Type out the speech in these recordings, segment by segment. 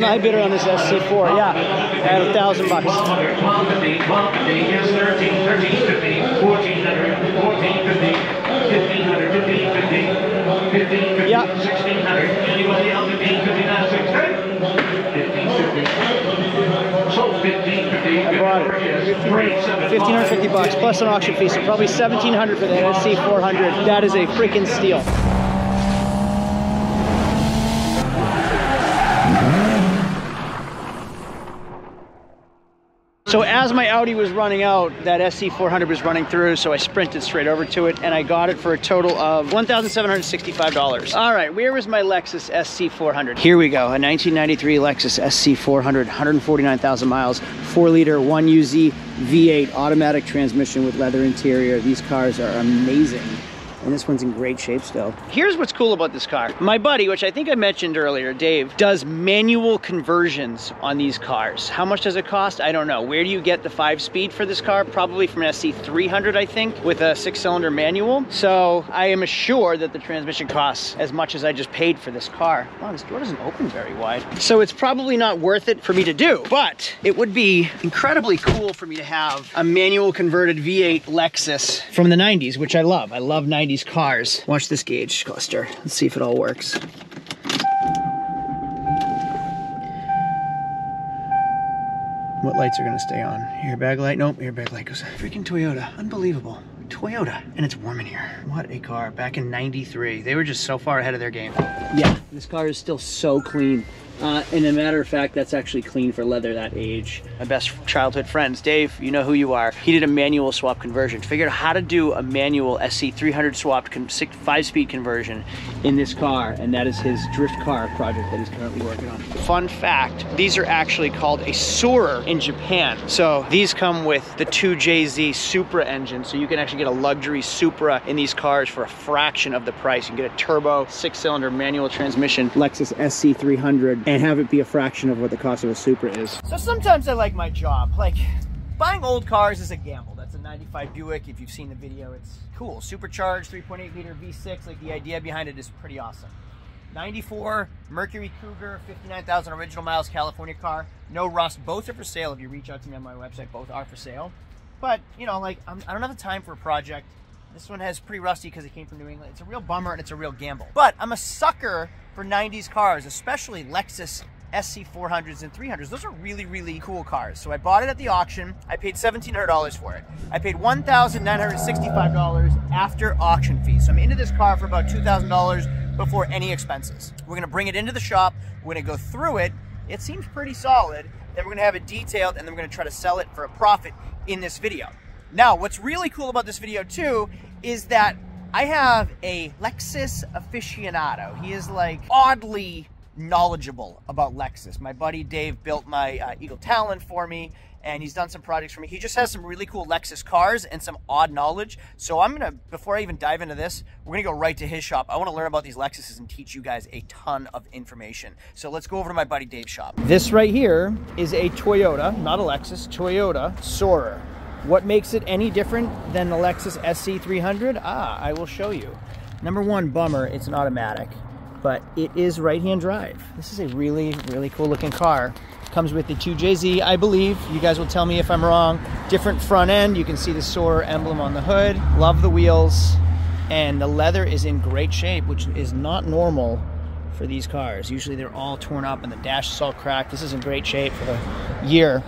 I bid her on this SC4, yeah, at a thousand bucks. 1250, 1250, yes, 13, 1350, 1400, 1450, 1500, 1550, 1550, Yeah. 1600. Anybody else 1550, not 600? 1550. So 1550. I bought it. 1550 bucks plus an auction fee, so probably 1700 for the SC400. That is a freaking steal. So as my Audi was running out, that SC400 was running through, so I sprinted straight over to it and I got it for a total of $1,765. All right, where was my Lexus SC400? Here we go, a 1993 Lexus SC400, 149,000 miles, 4 liter, 1UZ V8 automatic transmission with leather interior. These cars are amazing. And this one's in great shape still. Here's what's cool about this car. My buddy, which I think I mentioned earlier, Dave, does manual conversions on these cars. How much does it cost? I don't know. Where do you get the five speed for this car? Probably from an SC300, I think, with a six cylinder manual. So I am assured that the transmission costs as much as I just paid for this car. Wow, this door doesn't open very wide. So it's probably not worth it for me to do, but it would be incredibly cool for me to have a manual converted V8 Lexus from the 90s, which I love. I love 90s cars. Watch this gauge cluster. Let's see if it all works. What lights are gonna stay on? Airbag light? Nope, airbag light goes. Freaking Toyota, unbelievable. Toyota, and it's warm in here. What a car, back in 93. They were just so far ahead of their game. Yeah, this car is still so clean. Uh, and a matter of fact, that's actually clean for leather that age. My best childhood friends, Dave, you know who you are. He did a manual swap conversion. Figured out how to do a manual SC300 swapped five-speed conversion in this car, and that is his drift car project that he's currently working on. Fun fact, these are actually called a Soarer in Japan. So these come with the 2JZ Supra engine, so you can actually get a luxury Supra in these cars for a fraction of the price. You can get a turbo, six-cylinder manual transmission Lexus SC300 and have it be a fraction of what the cost of a Supra is. So sometimes I like my job. Like, buying old cars is a gamble. That's a 95 Buick. If you've seen the video, it's cool. Supercharged 3.8 liter V6. Like, the idea behind it is pretty awesome. 94 Mercury Cougar, 59,000 original miles California car. No rust. Both are for sale. If you reach out to me on my website, both are for sale. But, you know, like, I'm, I do not have the time for a project. This one has pretty rusty because it came from New England. It's a real bummer and it's a real gamble. But I'm a sucker for 90s cars, especially Lexus SC400s and 300s. Those are really, really cool cars. So I bought it at the auction. I paid $1,700 for it. I paid $1,965 after auction fees. So I'm into this car for about $2,000 before any expenses. We're gonna bring it into the shop. We're gonna go through it. It seems pretty solid. Then we're gonna have it detailed and then we're gonna try to sell it for a profit in this video. Now, what's really cool about this video too is that I have a Lexus aficionado. He is like oddly knowledgeable about Lexus. My buddy Dave built my uh, Eagle Talon for me and he's done some projects for me. He just has some really cool Lexus cars and some odd knowledge. So I'm gonna, before I even dive into this, we're gonna go right to his shop. I wanna learn about these Lexuses and teach you guys a ton of information. So let's go over to my buddy Dave's shop. This right here is a Toyota, not a Lexus, Toyota Soarer. What makes it any different than the Lexus SC300? Ah, I will show you. Number one, bummer, it's an automatic, but it is right-hand drive. This is a really, really cool looking car. Comes with the 2JZ, I believe. You guys will tell me if I'm wrong. Different front end. You can see the Soarer emblem on the hood. Love the wheels. And the leather is in great shape, which is not normal for these cars. Usually they're all torn up and the dash is all cracked. This is in great shape for the year.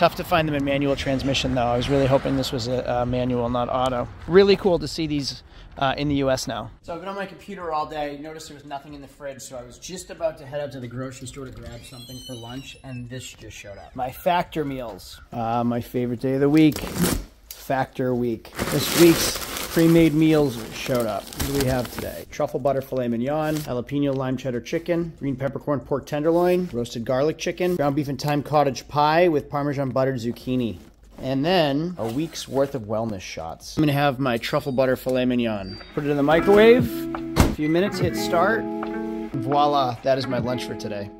Tough to find them in manual transmission though. I was really hoping this was a, a manual, not auto. Really cool to see these uh, in the US now. So I've been on my computer all day. Noticed there was nothing in the fridge, so I was just about to head out to the grocery store to grab something for lunch, and this just showed up. My Factor meals. Uh, my favorite day of the week. Factor week. This week's pre-made meals showed up. What do we have today? Truffle butter filet mignon, jalapeno lime cheddar chicken, green peppercorn pork tenderloin, roasted garlic chicken, ground beef and thyme cottage pie with parmesan buttered zucchini. And then a week's worth of wellness shots. I'm gonna have my truffle butter filet mignon. Put it in the microwave, a few minutes, hit start. Voila, that is my lunch for today.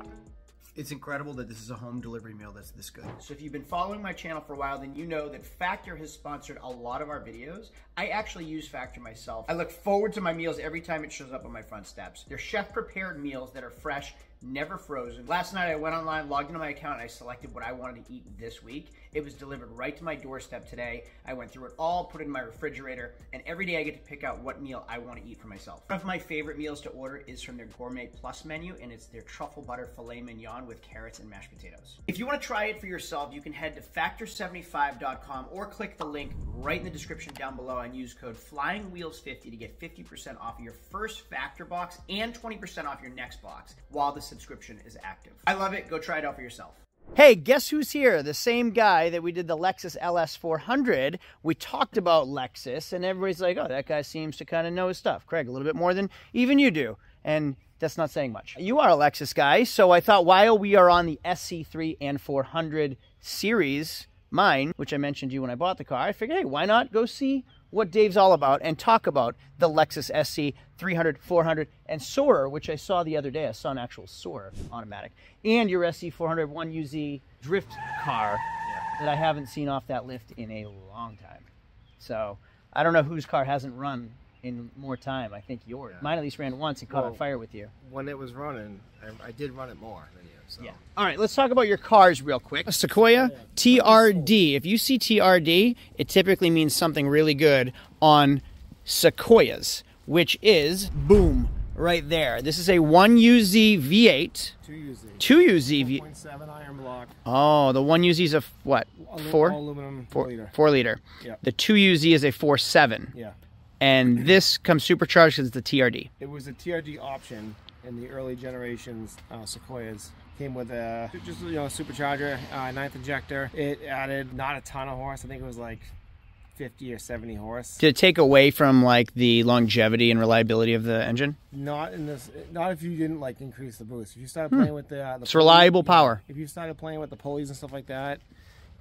It's incredible that this is a home delivery meal that's this good. So if you've been following my channel for a while, then you know that Factor has sponsored a lot of our videos. I actually use Factor myself. I look forward to my meals every time it shows up on my front steps. They're chef prepared meals that are fresh never frozen. Last night I went online, logged into my account, I selected what I wanted to eat this week. It was delivered right to my doorstep today. I went through it all, put it in my refrigerator, and every day I get to pick out what meal I want to eat for myself. One of my favorite meals to order is from their Gourmet Plus menu, and it's their truffle butter filet mignon with carrots and mashed potatoes. If you want to try it for yourself, you can head to factor75.com or click the link right in the description down below and use code FlyingWheels50 to get 50% off your first Factor box and 20% off your next box while the subscription is active. I love it. Go try it out for yourself. Hey, guess who's here? The same guy that we did the Lexus LS 400. We talked about Lexus, and everybody's like, oh, that guy seems to kind of know his stuff. Craig, a little bit more than even you do. And that's not saying much. You are a Lexus guy, so I thought while we are on the SC3 and 400 series, mine, which I mentioned to you when I bought the car, I figured, hey, why not go see what Dave's all about and talk about the Lexus SC 300, 400, and Soarer, which I saw the other day. I saw an actual Soarer automatic, and your SC 400 1UZ drift car that I haven't seen off that lift in a long time. So I don't know whose car hasn't run in more time. I think yours. Mine at least ran once and caught on fire with you. when it was running, I, I did run it more than you. So. Yeah. All right, let's talk about your cars real quick. Sequoia TRD. If you see TRD, it typically means something really good on Sequoias, which is boom right there. This is a 1UZ V8, Two UZ. 2UZ V. 0.7 iron block. Oh, the 1UZ is a what? alu- Four? all aluminum Four, liter. four liter. Yeah. The 2UZ is a 4.7. Yeah. And this comes supercharged because it's the TRD. It was a TRD option in the early generations uh, Sequoias. Came with a just you know supercharger, uh, ninth injector. It added not a ton of horse. I think it was like 50 or 70 horse. Did it take away from like the longevity and reliability of the engine? Not in this. Not if you didn't like increase the boost. If you started playing with the, uh, the Hmm. It's reliable power. If you started playing with the pulleys and stuff like that,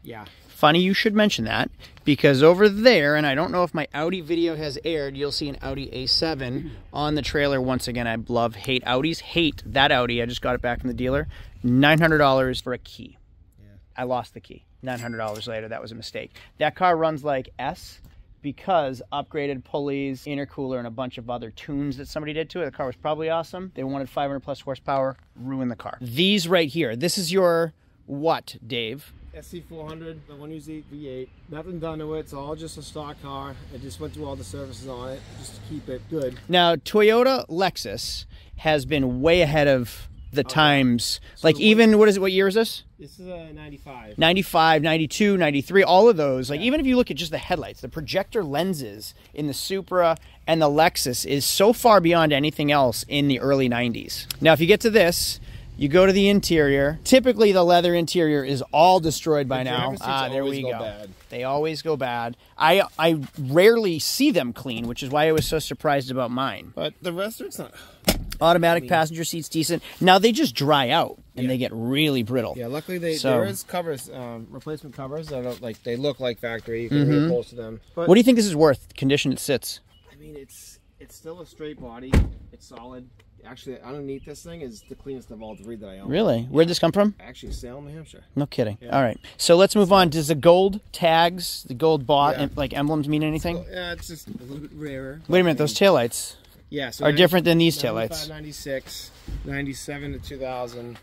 yeah. Funny you should mention that because over there, and I don't know if my Audi video has aired, you'll see an Audi A7 mm-hmm. on the trailer. Once again, I love, hate Audis, hate that Audi. I just got it back from the dealer. $900 for a key. Yeah. I lost the key. $900 later, that was a mistake. That car runs like S because upgraded pulleys, intercooler, and a bunch of other tunes that somebody did to it. The car was probably awesome. They wanted 500 plus horsepower, ruined the car. These right here, this is your what, Dave? SC400, the one UZ V8. Nothing done to it. It's all just a stock car. I just went through all the services on it just to keep it good. Now, Toyota Lexus has been way ahead of the times. like even what is it? What year is this? This is a 95. 95, 92, 93, all of those. Like even if you look at just the headlights, the projector lenses in the Supra and the Lexus is so far beyond anything else in the early 90s. Now, if you get to this, you go to the interior. Typically, the leather interior is all destroyed by The now. Ah, there we go go. They always go bad. I I rarely see them clean, which is why I was so surprised about mine. But the rest of it's not. Automatic passenger seats decent. Now they just dry out and they get really brittle. Yeah, luckily they So- there is covers, um, replacement covers that are like they look like factory. You can reupholster them. But What do you think this is worth? Condition it sits. I mean, it's it's still a straight body. It's solid. Actually, underneath this thing is the cleanest of all three that I own. Really? Where'd this come from? Actually, Salem, New Hampshire. No kidding. All right. So let's move on. Does the gold tags, the gold bought, Yeah. like emblems mean anything? Yeah, it's just a little bit rarer. Wait a minute. Those taillights yeah, so are 90 different than these taillights. 96, 97 to 2000.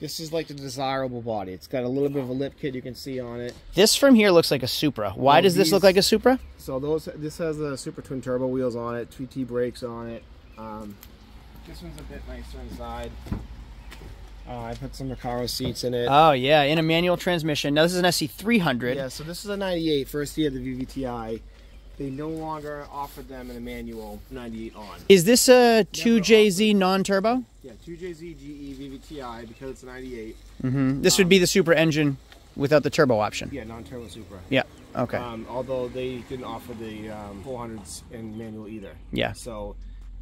This is like the desirable body. It's got a little bit of a lip kit you can see on it. This from here looks like a Supra. Why does this look like a Supra? So those this has the Supra twin turbo wheels on it, 2T brakes on it. Um, this one's a bit nicer inside. Uh, I put some Recaro seats in it. Oh yeah, in a manual transmission. Now this is an SC300. yeah, so this is a 98, first year of the VVTI. They no longer offer them in a manual 98 on. Is this a 2JZ non-turbo? Yeah, 2JZ GE VVTI because it's a 98. hmm This would be the Supra engine without the turbo option. Yeah, non-turbo Supra. Yeah. Okay. Um, although they didn't offer the um, 400s in manual either. Yeah. So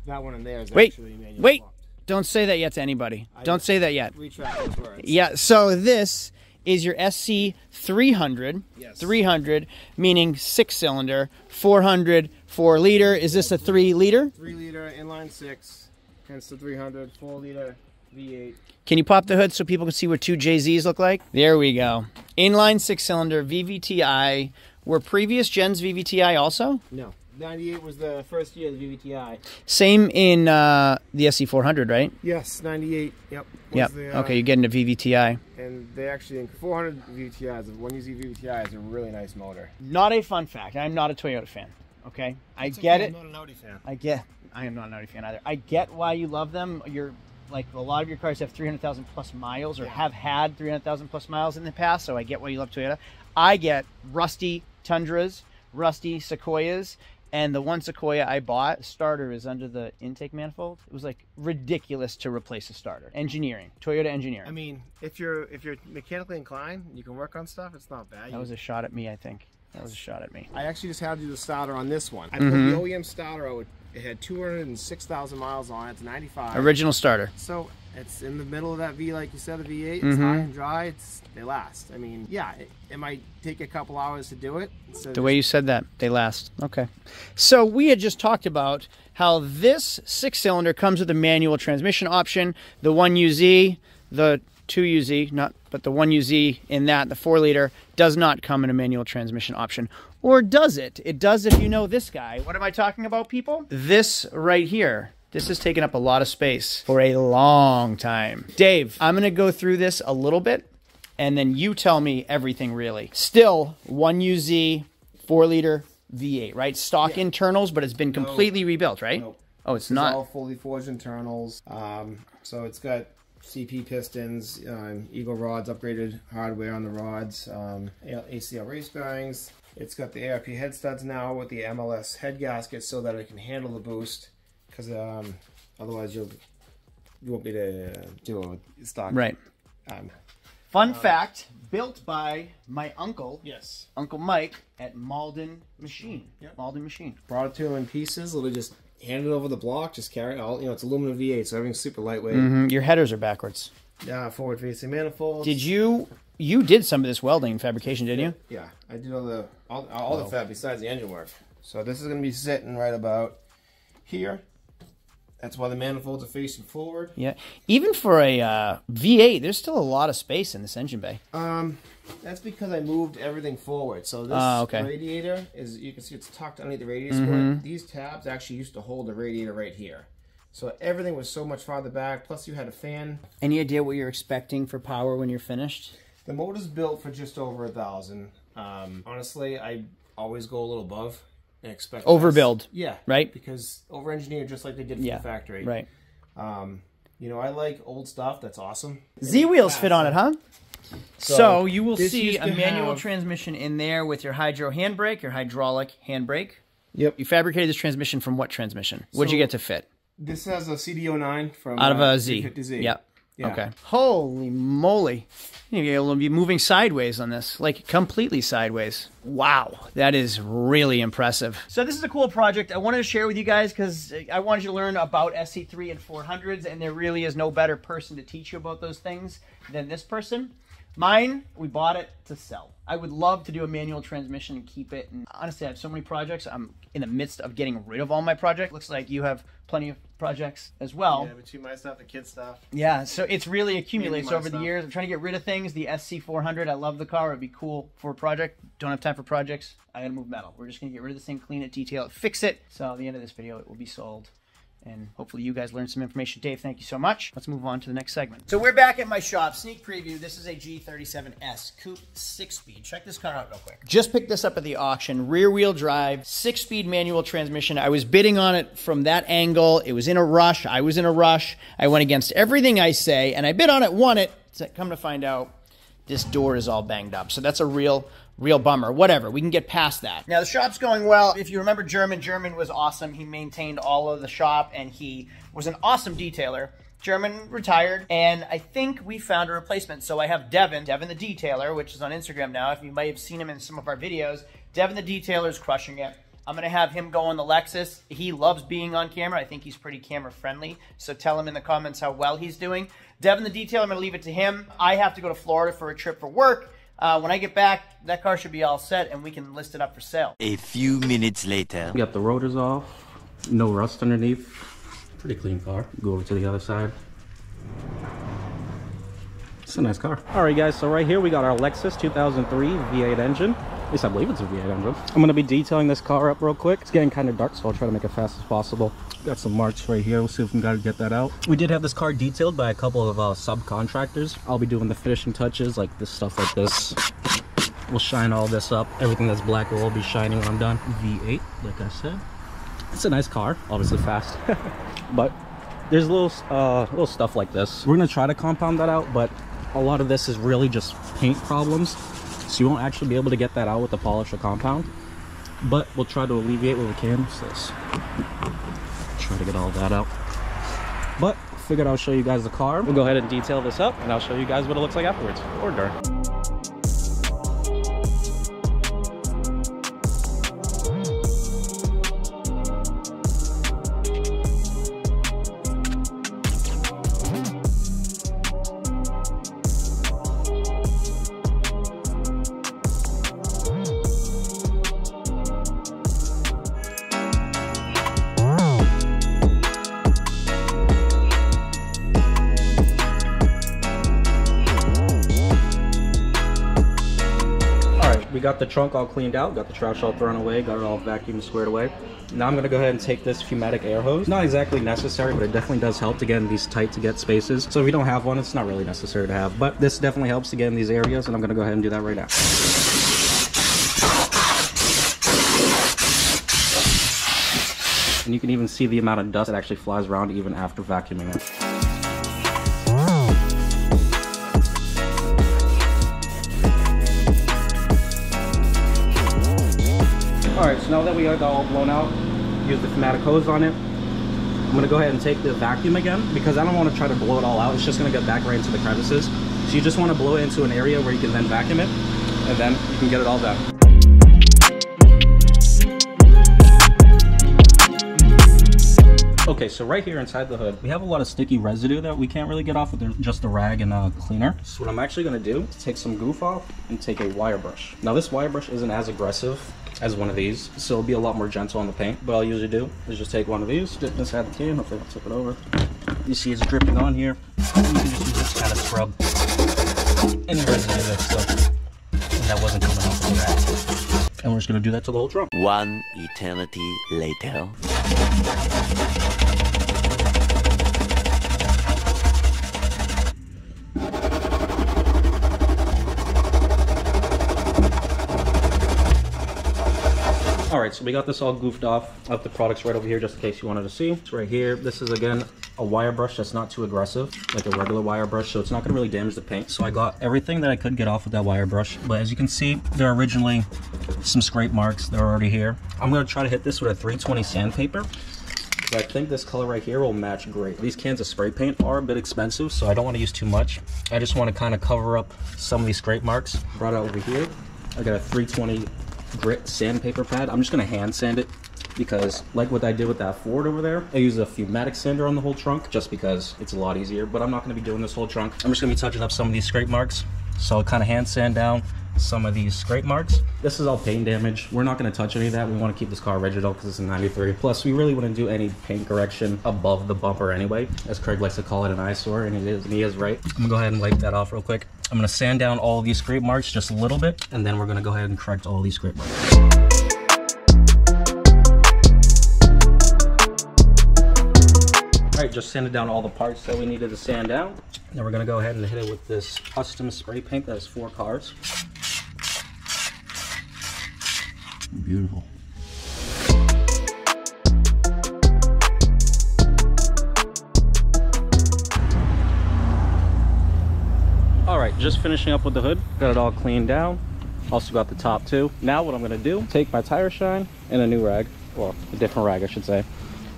that one in there is Wait, actually manual. wait. swap. Don't say that yet to anybody. Don't say that yet. Retract those words. Yeah, so this is your SC 300. Yes. 300 meaning 6 cylinder, 400 4 liter. Is this a 3 liter? Three liter inline six, hence the 300, four liter V8. Can you pop the hood so people can see what two JZs look like? There we go. Inline 6 cylinder VVTi. Were previous gens VVTi also? No, 98 was the first year of the VVTI. Same in uh, the SC400, right? Yes, 98. Yep. was Yep. the, uh, Okay, you're getting a VVTI. And they actually 400 VVTIs. The one UZ VVTI is a really nice motor. Not a fun fact. I'm not a Toyota fan. Okay, I get it. I'm not an Audi fan. I get. I am not an Audi fan either. I get why you love them. You're like a lot of your cars have 300,000 plus miles or have had 300,000 plus miles in the past, so I get why you love Toyota. I get rusty Tundras, rusty Sequoias, and the one Sequoia I bought starter is under the intake manifold. It was like ridiculous to replace a starter. Engineering, Toyota engineering. I mean, if you're if you're mechanically inclined, you can work on stuff. It's not bad. that was a shot at me. I think that was a shot at me. I actually just had to do the starter on this one. I Mm-hmm. put the OEM starter. It had 206,000 miles on it. It's 95. Original starter. So it's in the middle of that V, like you said, the V8. It's Mm-hmm. high and dry. It's they last. I mean, yeah, it, it might take a couple hours to do it. So The way you said that, they last. Okay. So we had just talked about how this six cylinder comes with a manual transmission option. The 1UZ, the 2UZ, not but the 1UZ in that, the 4 liter, does not come in a manual transmission option. Or does it? It does if you know this guy. What am I talking about, people? This right here. This has taken up a lot of space for a long time. Dave, I'm going to go through this a little bit and then you tell me everything really. Still, 1UZ, 4 liter V8, right? Stock internals, but it's been completely rebuilt, right? Nope. Oh, it's It's not. all fully forged internals. Um, so it's got CP pistons, um, Eagle rods, upgraded hardware on the rods, um, ACL race bearings. It's got the ARP head studs now with the MLS head gasket so that it can handle the boost. Because um, otherwise you'll you won't be able to uh, do it with stock. Right. Um, Fun fact built by my uncle, yes. Uncle Mike, at Malden Machine. Yep. Malden Machine. Brought it to him in pieces. Literally just hand it over the block. Just carry it all. You know, it's aluminum V8, so everything's super lightweight. Mhm, Your headers are backwards. Yeah, forward facing manifolds. Did you? You did some of this welding and fabrication, didn't you? Yeah, I did all the all, all the fab besides the engine work. So this is going to be sitting right about here. That's why the manifolds are facing forward. Yeah. Even for a uh, V8, there's still a lot of space in this engine bay. Um, that's because I moved everything forward. So this Ah, okay. radiator is you can see it's tucked underneath the radiator Mm-hmm. These tabs actually used to hold the radiator right here. So everything was so much farther back. Plus you had a fan. Any idea what you're expecting for power when you're finished? The motor's built for just over a thousand. Um, honestly, I always go a little above and expect less. Overbuild. Yeah, Right? Because over engineered just like they did for Yeah. the factory. Right. Um, you know, I like old stuff. That's awesome. Z wheels fit on it, huh? So, you will see a manual have- transmission in there with your hydro handbrake, your hydraulic handbrake. Yep. You fabricated this transmission from what transmission? What'd you get to fit? This has a CD09 from Out of uh, a Z. 350Z. Yep. Yeah. Okay. Holy moly. You're able to be moving sideways on this, like completely sideways. Wow. That is really impressive. So, this is a cool project I wanted to share with you guys because I wanted you to learn about SC3 and 400s, and there really is no better person to teach you about those things than this person. Mine, we bought it to sell. I would love to do a manual transmission and keep it. And honestly, I have so many projects. I'm in the midst of getting rid of all my projects. Looks like you have plenty of projects as well. Yeah, between my stuff, the kids' stuff. Yeah, so it's really accumulates over the years. I'm trying to get rid of things. The SC400, I love the car. It'd be cool for a project. Don't have time for projects. I gotta move metal. We're just gonna get rid of this thing, clean it, detail it, fix it. So at the end of this video, it will be sold. And hopefully you guys learned some information. Dave, thank you so much. Let's move on to the next segment. So we're back at my shop. Sneak preview. This is a G37S Coupe 6-speed. Check this car out real quick. Just picked this up at the auction. Rear-wheel drive, 6-speed manual transmission. I was bidding on it from that angle. It was in a rush. I was in a rush. I went against everything I say, and I bid on it, won it. So come to find out, this door is all banged up. So that's a real, real bummer. Whatever, we can get past that. Now the shop's going well. If you remember German, German was awesome. He maintained all of the shop and he was an awesome detailer. German retired, and I think we found a replacement. So I have Devin, Devin the detailer, which is on Instagram now. If you might have seen him in some of our videos, Devin the detailer is crushing it. I'm gonna have him go on the Lexus. He loves being on camera. I think he's pretty camera friendly. So tell him in the comments how well he's doing. Devin the detailer, I'm gonna leave it to him. I have to go to Florida for a trip for work. Uh, when I get back, that car should be all set, and we can list it up for sale. A few minutes later. Got the rotors off, no rust underneath. Pretty clean car. Go over to the other side. It's a nice car. All right, guys. So right here we got our Lexus 2003 V8 engine. At least I believe it's a V8 engine. I'm gonna be detailing this car up real quick. It's getting kind of dark, so I'll try to make it fast as possible. Got some marks right here. We'll see if we can gotta get that out. We did have this car detailed by a couple of uh, subcontractors. I'll be doing the finishing touches, like this stuff like this. We'll shine all this up. Everything that's black will all be shining when I'm done. V8, like I said. It's a nice car, obviously fast, but there's little uh, little stuff like this. We're gonna try to compound that out, but a lot of this is really just paint problems. So you won't actually be able to get that out with the polish or compound. But we'll try to alleviate what we can. So let's try to get all that out. But figured I'll show you guys the car. We'll go ahead and detail this up and I'll show you guys what it looks like afterwards or during. Got the trunk all cleaned out, got the trash all thrown away, got it all vacuumed squared away. Now I'm gonna go ahead and take this pneumatic air hose. Not exactly necessary, but it definitely does help to get in these tight to get spaces. So if you don't have one, it's not really necessary to have, but this definitely helps to get in these areas, and I'm gonna go ahead and do that right now. And you can even see the amount of dust that actually flies around even after vacuuming it. Now that we got all blown out, use the pneumatic hose on it. I'm gonna go ahead and take the vacuum again because I don't want to try to blow it all out. It's just gonna get back right into the crevices. So you just want to blow it into an area where you can then vacuum it, and then you can get it all done. Okay, so right here inside the hood, we have a lot of sticky residue that we can't really get off with just a rag and a cleaner. So what I'm actually gonna do is take some goof off and take a wire brush. Now this wire brush isn't as aggressive as one of these, so it'll be a lot more gentle on the paint. What I'll usually do is just take one of these, dip inside the can, hopefully I'll tip it over. You see it's dripping on here. You can just use this kind of scrub any residue that's still that wasn't coming off of. And we're just gonna do that to the whole trunk. One eternity later. All right, so we got this all goofed off. of the products right over here just in case you wanted to see. It's right here. This is again a wire brush that's not too aggressive, like a regular wire brush, so it's not gonna really damage the paint. So I got everything that I could get off with that wire brush. But as you can see, there are originally some scrape marks. They're already here. I'm gonna try to hit this with a 320 sandpaper. So I think this color right here will match great. These cans of spray paint are a bit expensive, so I don't want to use too much. I just want to kind of cover up some of these scrape marks. Brought it over here. I got a 320 grit sandpaper pad. I'm just gonna hand sand it because like what I did with that Ford over there, I use a pneumatic sander on the whole trunk just because it's a lot easier, but I'm not gonna be doing this whole trunk. I'm just gonna be touching up some of these scrape marks. So I'll kind of hand sand down some of these scrape marks. This is all paint damage. We're not gonna touch any of that. We wanna keep this car original because it's a 93. Plus, we really wouldn't do any paint correction above the bumper anyway, as Craig likes to call it an eyesore, and, it is, and he is right. I'm gonna go ahead and wipe that off real quick. I'm gonna sand down all these scrape marks just a little bit, and then we're gonna go ahead and correct all these scrape marks. All right, just sanded down all the parts that we needed to sand down. Now we're gonna go ahead and hit it with this custom spray paint that has four cars. Beautiful. Just finishing up with the hood. Got it all cleaned down. Also got the top too. Now what I'm gonna do, take my tire shine and a new rag, well, a different rag I should say.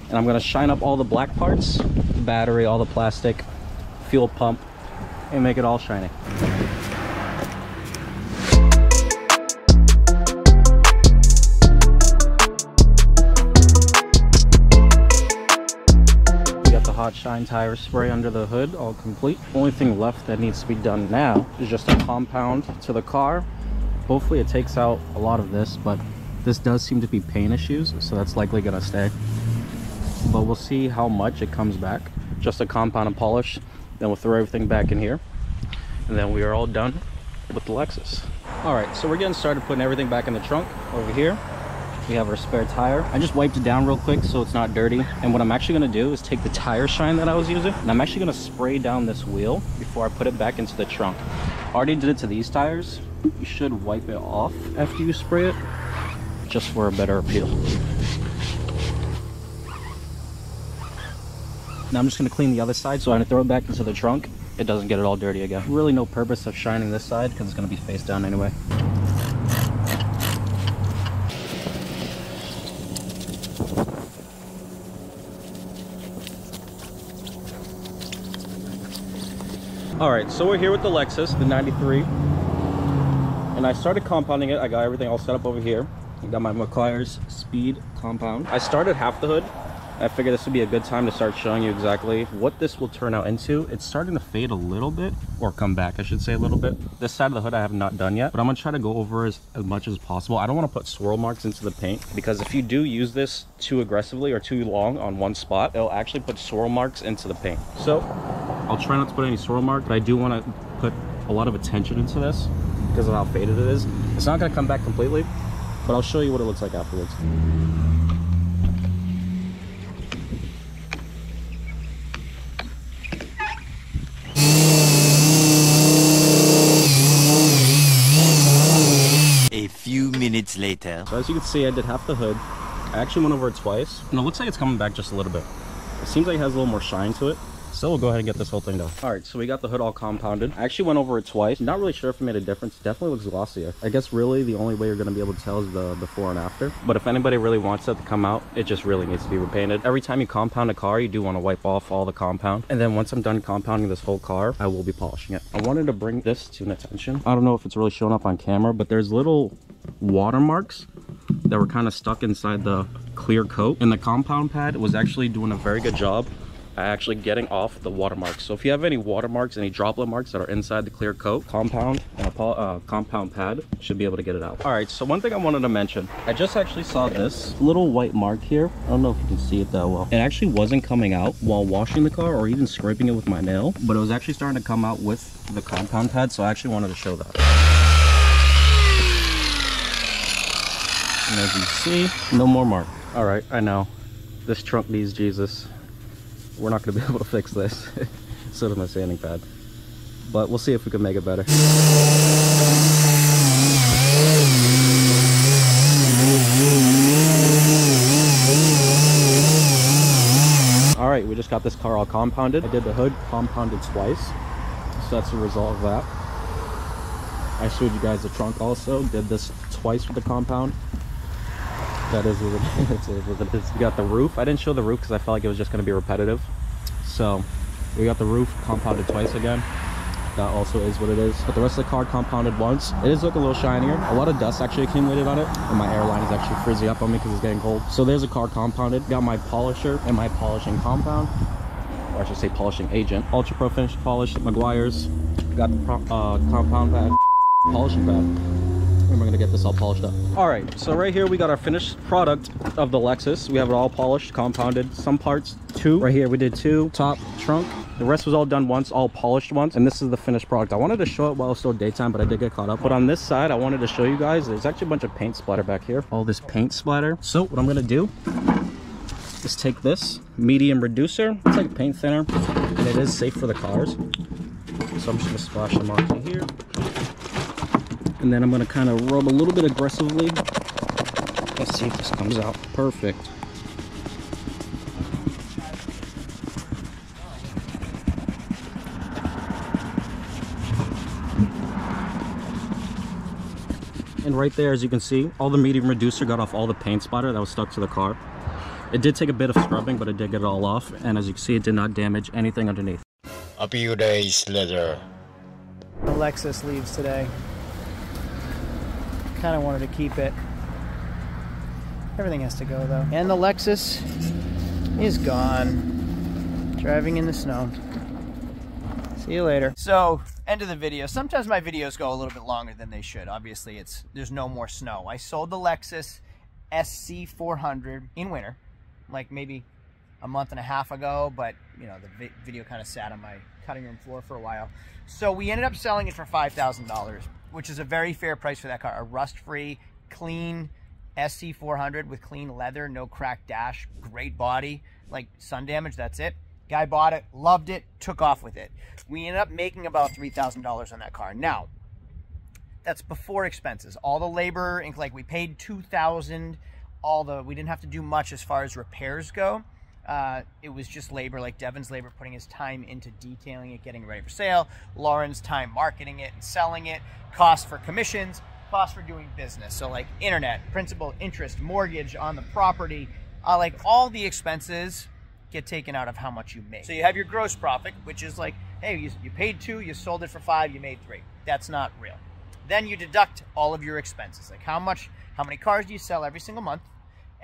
And I'm gonna shine up all the black parts, the battery, all the plastic, fuel pump, and make it all shiny. Hot shine tire spray under the hood, all complete. Only thing left that needs to be done now is just a compound to the car. Hopefully it takes out a lot of this, but this does seem to be paint issues, so that's likely gonna stay. But we'll see how much it comes back. Just a compound and polish, then we'll throw everything back in here. and then we are all done with the Lexus. All right, so we're getting started putting everything back in the trunk over here. We have our spare tire. I just wiped it down real quick so it's not dirty. And what I'm actually gonna do is take the tire shine that I was using and I'm actually gonna spray down this wheel before I put it back into the trunk. Already did it to these tires. You should wipe it off after you spray it just for a better appeal. Now I'm just gonna clean the other side so I throw it back into the trunk, it doesn't get it all dirty again. Really no purpose of shining this side because it's gonna be face down anyway. All right, so we're here with the Lexus, the 93. And I started compounding it. I got everything all set up over here. I got my Meguiar's Speed compound. I started half the hood. I figured this would be a good time to start showing you exactly what this will turn out into. It's starting to fade a little bit, or come back, I should say a little bit. This side of the hood I have not done yet, but I'm gonna try to go over as, as much as possible. I don't wanna put swirl marks into the paint, because if you do use this too aggressively or too long on one spot, it'll actually put swirl marks into the paint. So, I'll try not to put any swirl mark, but I do wanna put a lot of attention into this because of how faded it is. It's not gonna come back completely, but I'll show you what it looks like afterwards. A few minutes later. So as you can see, I did half the hood. I actually went over it twice, and it looks like it's coming back just a little bit. It seems like it has a little more shine to it. So we'll go ahead and get this whole thing done. All right, so we got the hood all compounded. I actually went over it twice. Not really sure if it made a difference. Definitely looks glossier. I guess really the only way you're gonna be able to tell is the before and after. But if anybody really wants that to come out, it just really needs to be repainted. Every time you compound a car, you do wanna wipe off all the compound. And then once I'm done compounding this whole car, I will be polishing it. I wanted to bring this to an attention. I don't know if it's really showing up on camera, but there's little watermarks that were kind of stuck inside the clear coat and the compound pad was actually doing a very good job actually getting off the watermarks so if you have any watermarks any droplet marks that are inside the clear coat compound and a uh, compound pad should be able to get it out all right so one thing i wanted to mention i just actually saw this little white mark here i don't know if you can see it that well it actually wasn't coming out while washing the car or even scraping it with my nail but it was actually starting to come out with the compound pad so i actually wanted to show that And as you see, no more mark. All right, I know. This trunk needs Jesus. We're not gonna be able to fix this. so does my sanding pad. But we'll see if we can make it better. All right, we just got this car all compounded. I did the hood compounded twice. So that's the result of that. I showed you guys the trunk also. Did this twice with the compound. That is what it is. What it is. We got the roof. I didn't show the roof because I felt like it was just going to be repetitive. So we got the roof compounded twice again. That also is what it is. But the rest of the car compounded once. It is looking a little shinier. A lot of dust actually accumulated on it. And my airline is actually frizzy up on me because it's getting cold. So there's a car compounded. Got my polisher and my polishing compound. Or I should say polishing agent. Ultra Pro Finish Polish, Meguiar's. Got the uh, compound pad, polishing pad and we're gonna get this all polished up. All right, so right here we got our finished product of the Lexus. We have it all polished, compounded, some parts, two. Right here we did two, top, trunk. The rest was all done once, all polished once, and this is the finished product. I wanted to show it while it's still daytime, but I did get caught up. But on this side, I wanted to show you guys, there's actually a bunch of paint splatter back here. All this paint splatter. So what I'm gonna do is take this medium reducer, it's like a paint thinner, and it is safe for the cars. So I'm just gonna splash them onto here and then I'm gonna kind of rub a little bit aggressively. Let's see if this comes out perfect. And right there, as you can see, all the medium reducer got off all the paint splatter that was stuck to the car. It did take a bit of scrubbing, but it did get it all off. And as you can see, it did not damage anything underneath. A few days later. Lexus leaves today. Kind of wanted to keep it. Everything has to go though. And the Lexus is gone. Driving in the snow. See you later. So, end of the video. Sometimes my videos go a little bit longer than they should. Obviously, it's there's no more snow. I sold the Lexus SC400 in winter, like maybe a month and a half ago, but you know the vi- video kind of sat on my cutting room floor for a while. So we ended up selling it for five thousand dollars, which is a very fair price for that car. A rust-free, clean SC400 with clean leather, no cracked dash, great body, like sun damage. That's it. Guy bought it, loved it, took off with it. We ended up making about three thousand dollars on that car. Now, that's before expenses. All the labor, like we paid two thousand. All the we didn't have to do much as far as repairs go. Uh, it was just labor, like Devin's labor, putting his time into detailing it, getting ready for sale. Lauren's time marketing it and selling it. Cost for commissions, cost for doing business. So like internet, principal, interest, mortgage on the property, uh, like all the expenses get taken out of how much you make. So you have your gross profit, which is like, hey, you, you paid two, you sold it for five, you made three. That's not real. Then you deduct all of your expenses, like how much, how many cars do you sell every single month,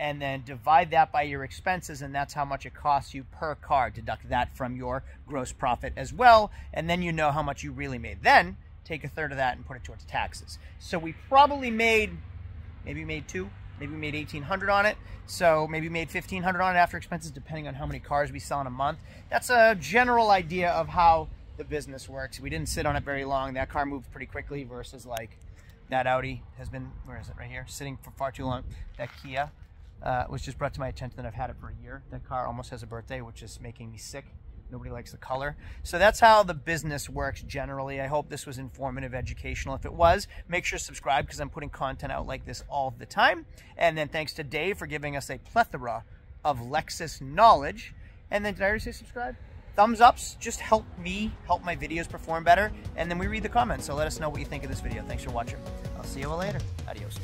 and then divide that by your expenses, and that's how much it costs you per car. Deduct that from your gross profit as well, and then you know how much you really made. Then take a third of that and put it towards taxes. So we probably made, maybe made two, maybe we made 1800 on it. So maybe made 1500 on it after expenses depending on how many cars we sell in a month. That's a general idea of how the business works. We didn't sit on it very long. That car moved pretty quickly versus like that audi has been where is it? Right here. Sitting for far too long. That kia uh, was just brought to my attention that i've had it for a year that car almost has a birthday which is making me sick Nobody likes the color. So that's how the business works generally. I hope this was informative, educational. If it was, make sure to subscribe because I'm putting content out like this all the time. And then thanks to Dave for giving us a plethora of Lexus knowledge. And then did I already say subscribe? Thumbs ups just help me help my videos perform better. And then we read the comments. So let us know what you think of this video. Thanks for watching. I'll see you all later. Adios.